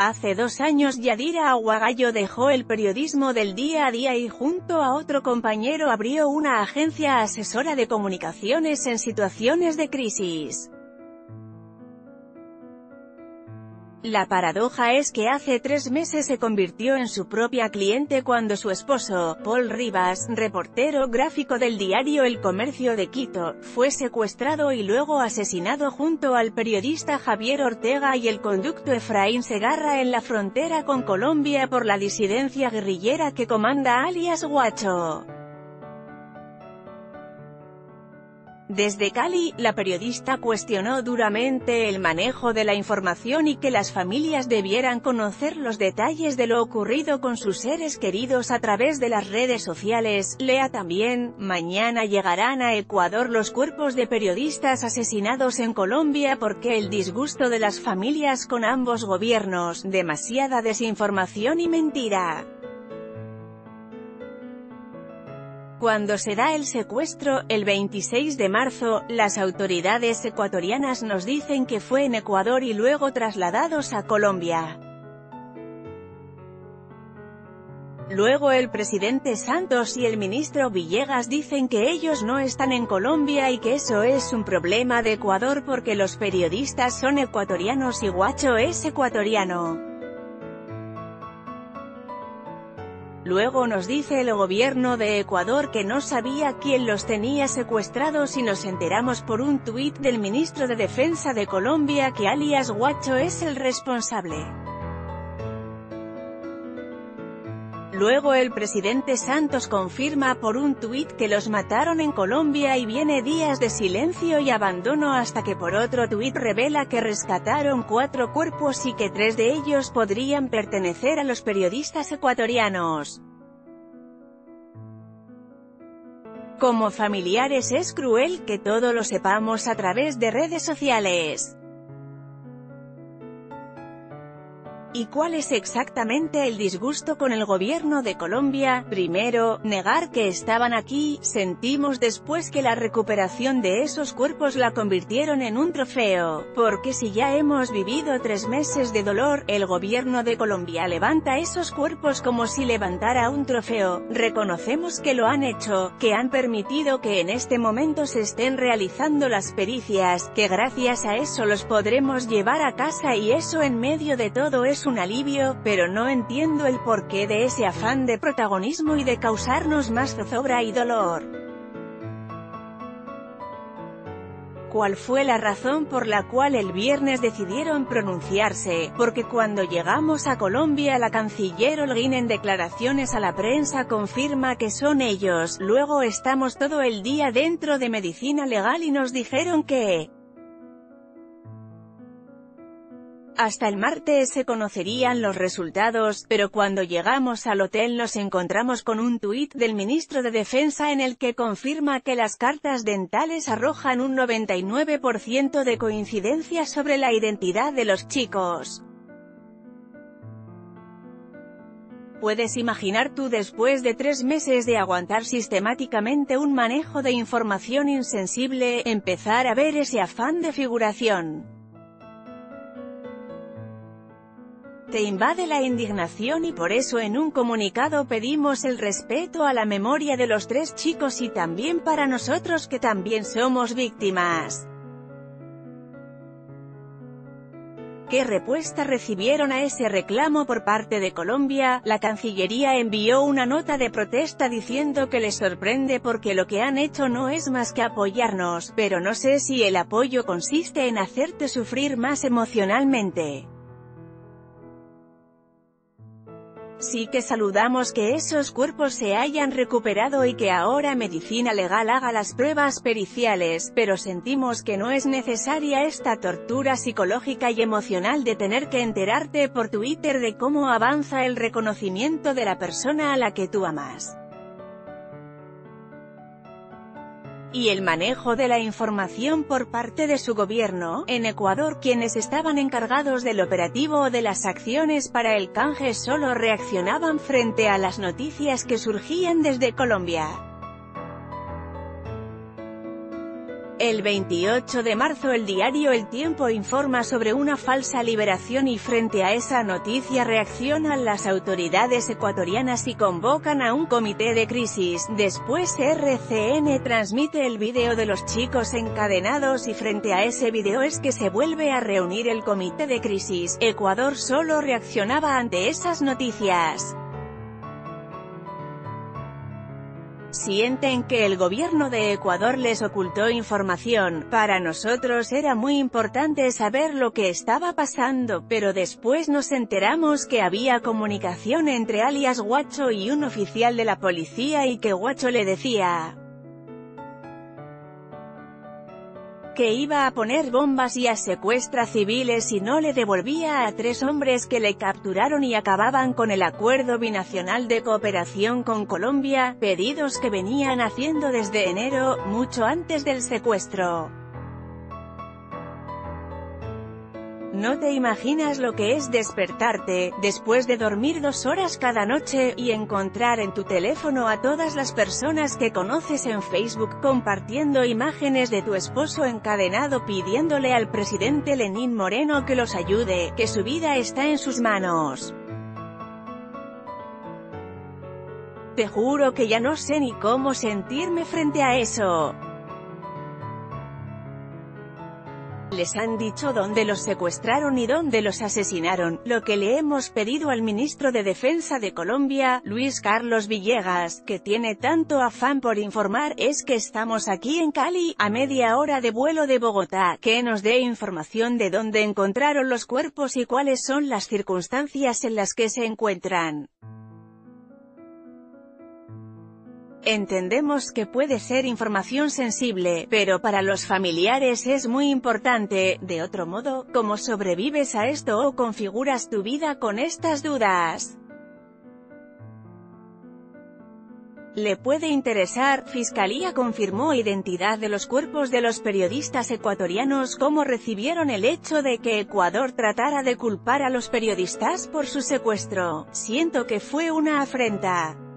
Hace dos años Yadira Aguagallo dejó el periodismo del día a día y junto a otro compañero abrió una agencia asesora de comunicaciones en situaciones de crisis. La paradoja es que hace tres meses se convirtió en su propia cliente cuando su esposo, Paul Rivas, reportero gráfico del diario El Comercio de Quito, fue secuestrado y luego asesinado junto al periodista Javier Ortega y el conducto Efraín Segarra en la frontera con Colombia por la disidencia guerrillera que comanda alias Guacho. Desde Cali, la periodista cuestionó duramente el manejo de la información y que las familias debieran conocer los detalles de lo ocurrido con sus seres queridos a través de las redes sociales. Lea también, mañana llegarán a Ecuador los cuerpos de periodistas asesinados en Colombia porque el disgusto de las familias con ambos gobiernos, demasiada desinformación y mentira. Cuando se da el secuestro, el 26 de marzo, las autoridades ecuatorianas nos dicen que fue en Ecuador y luego trasladados a Colombia. Luego el presidente Santos y el ministro Villegas dicen que ellos no están en Colombia y que eso es un problema de Ecuador porque los periodistas son ecuatorianos y Guacho es ecuatoriano. Luego nos dice el gobierno de Ecuador que no sabía quién los tenía secuestrados y nos enteramos por un tuit del ministro de Defensa de Colombia que alias Guacho es el responsable. Luego el presidente Santos confirma por un tuit que los mataron en Colombia y viene días de silencio y abandono hasta que por otro tuit revela que rescataron cuatro cuerpos y que tres de ellos podrían pertenecer a los periodistas ecuatorianos. Como familiares es cruel que todo lo sepamos a través de redes sociales. ¿Y cuál es exactamente el disgusto con el gobierno de Colombia? Primero, negar que estaban aquí, sentimos después que la recuperación de esos cuerpos la convirtieron en un trofeo, porque si ya hemos vivido tres meses de dolor, el gobierno de Colombia levanta esos cuerpos como si levantara un trofeo, reconocemos que lo han hecho, que han permitido que en este momento se estén realizando las pericias, que gracias a eso los podremos llevar a casa y eso en medio de todo eso un alivio, pero no entiendo el porqué de ese afán de protagonismo y de causarnos más zozobra y dolor. ¿Cuál fue la razón por la cual el viernes decidieron pronunciarse? Porque cuando llegamos a Colombia la canciller Holguín en declaraciones a la prensa confirma que son ellos, luego estamos todo el día dentro de medicina legal y nos dijeron que Hasta el martes se conocerían los resultados, pero cuando llegamos al hotel nos encontramos con un tuit del ministro de Defensa en el que confirma que las cartas dentales arrojan un 99% de coincidencia sobre la identidad de los chicos. Puedes imaginar tú después de tres meses de aguantar sistemáticamente un manejo de información insensible, empezar a ver ese afán de figuración. Te invade la indignación y por eso en un comunicado pedimos el respeto a la memoria de los tres chicos y también para nosotros que también somos víctimas. ¿Qué respuesta recibieron a ese reclamo por parte de Colombia? La Cancillería envió una nota de protesta diciendo que les sorprende porque lo que han hecho no es más que apoyarnos, pero no sé si el apoyo consiste en hacerte sufrir más emocionalmente. Sí que saludamos que esos cuerpos se hayan recuperado y que ahora Medicina Legal haga las pruebas periciales, pero sentimos que no es necesaria esta tortura psicológica y emocional de tener que enterarte por Twitter de cómo avanza el reconocimiento de la persona a la que tú amas. Y el manejo de la información por parte de su gobierno, en Ecuador quienes estaban encargados del operativo o de las acciones para el canje solo reaccionaban frente a las noticias que surgían desde Colombia. El 28 de marzo el diario El Tiempo informa sobre una falsa liberación y frente a esa noticia reaccionan las autoridades ecuatorianas y convocan a un comité de crisis. Después RCN transmite el vídeo de los chicos encadenados y frente a ese vídeo es que se vuelve a reunir el comité de crisis. Ecuador solo reaccionaba ante esas noticias. Sienten que el gobierno de Ecuador les ocultó información, para nosotros era muy importante saber lo que estaba pasando, pero después nos enteramos que había comunicación entre alias Guacho y un oficial de la policía y que Guacho le decía, que iba a poner bombas y a secuestra civiles y no le devolvía a tres hombres que le capturaron y acababan con el acuerdo binacional de cooperación con Colombia, pedidos que venían haciendo desde enero, mucho antes del secuestro. No te imaginas lo que es despertarte, después de dormir dos horas cada noche, y encontrar en tu teléfono a todas las personas que conoces en Facebook compartiendo imágenes de tu esposo encadenado pidiéndole al presidente Lenín Moreno que los ayude, que su vida está en sus manos. Te juro que ya no sé ni cómo sentirme frente a eso. Les han dicho dónde los secuestraron y dónde los asesinaron, lo que le hemos pedido al ministro de Defensa de Colombia, Luis Carlos Villegas, que tiene tanto afán por informar, es que estamos aquí en Cali, a media hora de vuelo de Bogotá, que nos dé información de dónde encontraron los cuerpos y cuáles son las circunstancias en las que se encuentran. Entendemos que puede ser información sensible, pero para los familiares es muy importante, de otro modo, ¿cómo sobrevives a esto o configuras tu vida con estas dudas? Le puede interesar, Fiscalía confirmó identidad de los cuerpos de los periodistas ecuatorianos cómo recibieron el hecho de que Ecuador tratara de culpar a los periodistas por su secuestro. Siento que fue una afrenta.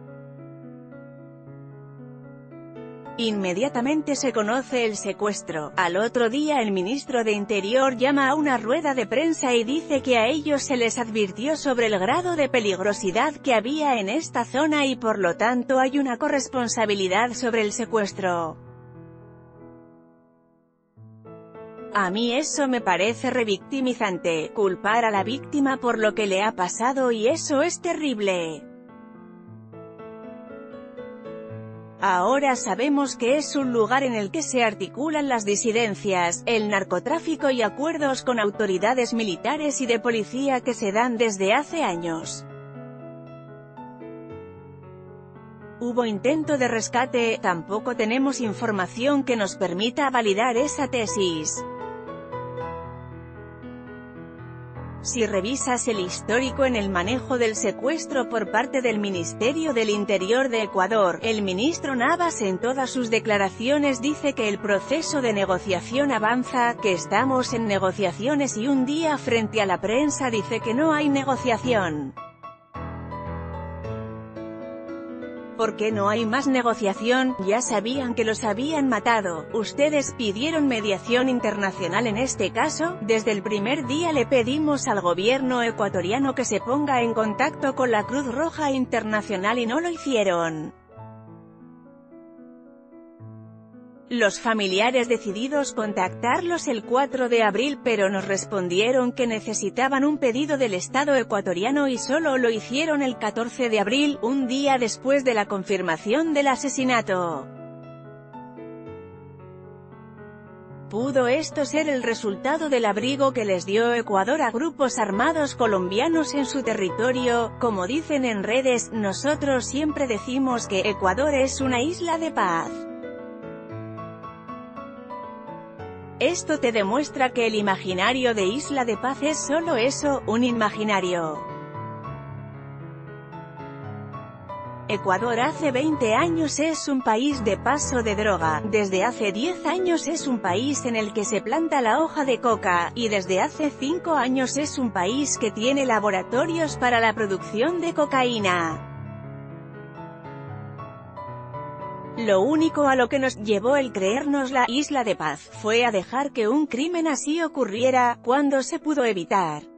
Inmediatamente se conoce el secuestro. Al otro día el ministro de Interior llama a una rueda de prensa y dice que a ellos se les advirtió sobre el grado de peligrosidad que había en esta zona y por lo tanto hay una corresponsabilidad sobre el secuestro. A mí eso me parece revictimizante, culpar a la víctima por lo que le ha pasado y eso es terrible. Ahora sabemos que es un lugar en el que se articulan las disidencias, el narcotráfico y acuerdos con autoridades militares y de policía que se dan desde hace años. Hubo intento de rescate, tampoco tenemos información que nos permita validar esa tesis. Si revisas el histórico en el manejo del secuestro por parte del Ministerio del Interior de Ecuador, el ministro Navas en todas sus declaraciones dice que el proceso de negociación avanza, que estamos en negociaciones y un día frente a la prensa dice que no hay negociación. ¿Por qué no hay más negociación? Ya sabían que los habían matado. ¿Ustedes pidieron mediación internacional en este caso? Desde el primer día le pedimos al gobierno ecuatoriano que se ponga en contacto con la Cruz Roja Internacional y no lo hicieron. Los familiares decididos contactarlos el 4 de abril pero nos respondieron que necesitaban un pedido del Estado ecuatoriano y solo lo hicieron el 14 de abril, un día después de la confirmación del asesinato. ¿Pudo esto ser el resultado del abrigo que les dio Ecuador a grupos armados colombianos en su territorio? Como dicen en redes, nosotros siempre decimos que Ecuador es una isla de paz. Esto te demuestra que el imaginario de Isla de Paz es solo eso, un imaginario. Ecuador hace 20 años es un país de paso de droga, desde hace 10 años es un país en el que se planta la hoja de coca, y desde hace 5 años es un país que tiene laboratorios para la producción de cocaína. Lo único a lo que nos llevó el creernos la «isla de paz» fue a dejar que un crimen así ocurriera, cuando se pudo evitar.